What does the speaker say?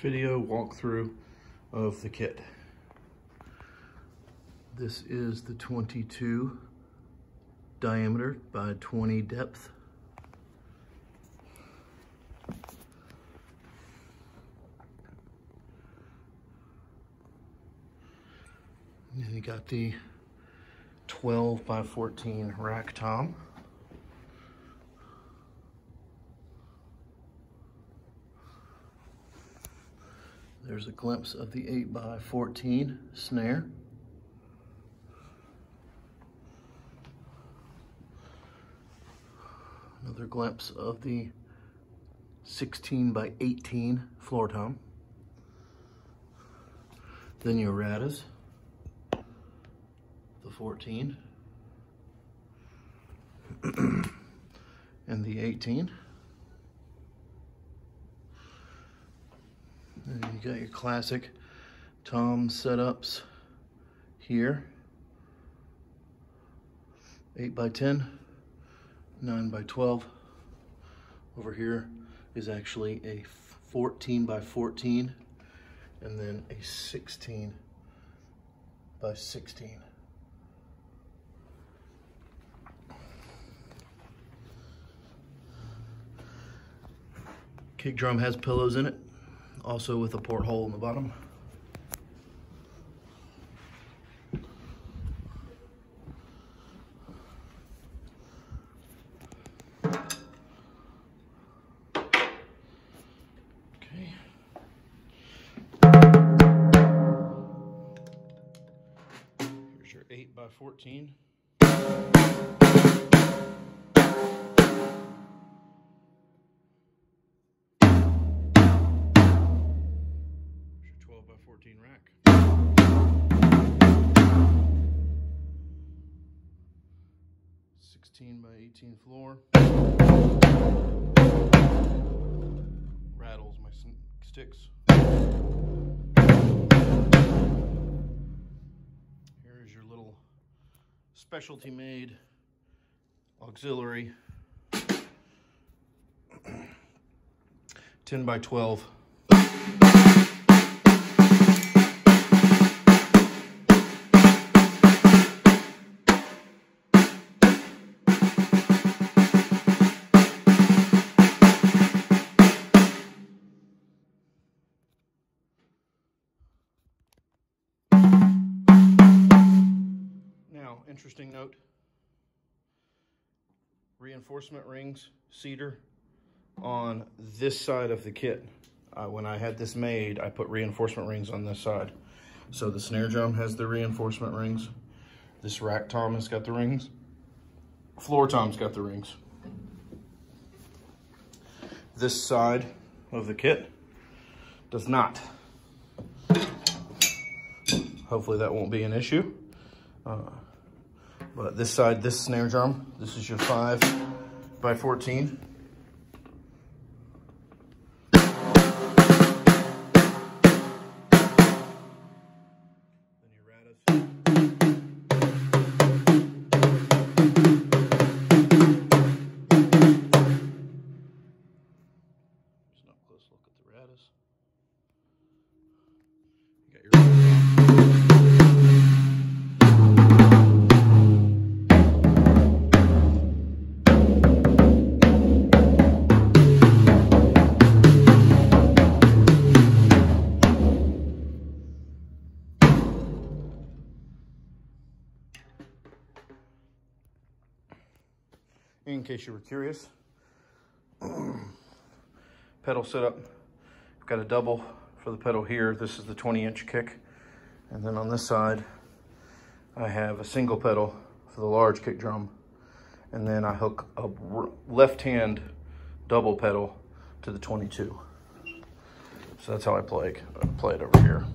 video walkthrough of the kit. This is the 22 diameter by 20 depth. And you got the 12 by 14 rack tom. There's a glimpse of the 8 by 14 snare. Another glimpse of the 16 by 18 floor tom. Then your Radas, the 14, and the 18. And you got your classic tom setups here. 8 by 10, 9 by 12. Over here is actually a 14 by 14 and then a 16 by 16. Kick drum has pillows in it also with a porthole in the bottom. Okay. Here's your 8 by 14. 14 rack. Sixteen by eighteen floor. Rattles my sticks. Here's your little specialty made auxiliary 10 by 12 interesting note. Reinforcement rings, cedar, on this side of the kit. Uh, when I had this made, I put reinforcement rings on this side. So the snare drum has the reinforcement rings. This rack tom has got the rings. Floor tom's got the rings. This side of the kit does not. Hopefully that won't be an issue. Uh, but this side, this snare drum, this is your 5 by 14. In case you were curious. pedal setup, I've got a double for the pedal here. This is the 20 inch kick. And then on this side, I have a single pedal for the large kick drum. And then I hook a left hand double pedal to the 22. So that's how I play, play it over here.